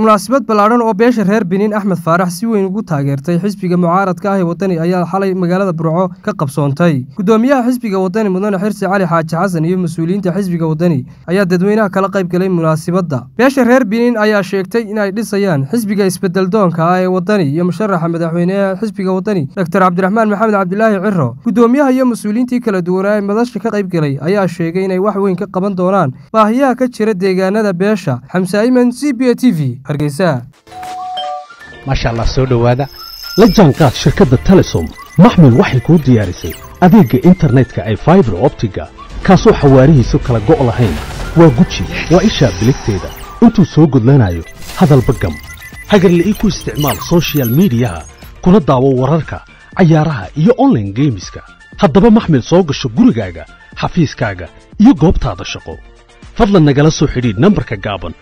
munaasabad ballaadhan oo beesha reer biniin axmed faarax si weyn ugu taageertay xisbiga mucaaradka ah ee waddani ayaa xalay magaalada burco ka qabsoontay. Guddoomiyaha xisbiga waddani mudane xirsi cali xaaji xasan iyo mas'uuliyiinta xisbiga waddani ayaa dadweynaha kala qayb galay munaasabadda. Beesha reer biniin ayaa sheegtay inay dhisayaan xisbiga isbeddeldoonka ah ee waddani iyo musharaxa madaxweyneha xisbiga waddani doktor cabdiraxmaan maxamed cabdilaahi ciro guddoomiyaha iyo mas'uuliyiintii kala duwanaa ee madasha ka qayb galay ayaa sheegay inay wax weyn ka qaban doonaan baahiyaha ka jira deegaanada beesha. Xamse ayman c b a t v maasha allah soo dhowaada. La jaanqaad shirkadda telesom. Maxmil waxay kuu diyaarisay adeegga internetka ay faibar optiga. Kaasoo xawaarihiisu kala go' lahayn. Waa guji waa ishaa biligteeda. Intuu soo gudlanayo hadalba gam hagarle ii ku isticmaal sochial midiyaha kuna daawo wararka cayaaraha iyo onlaine geemiska haddaba maxmil soo gasho gurigaaga xafiiskaaga iyo goobtaada shaqo. Fadlan nagala soo xidhiidh nambarka gaaban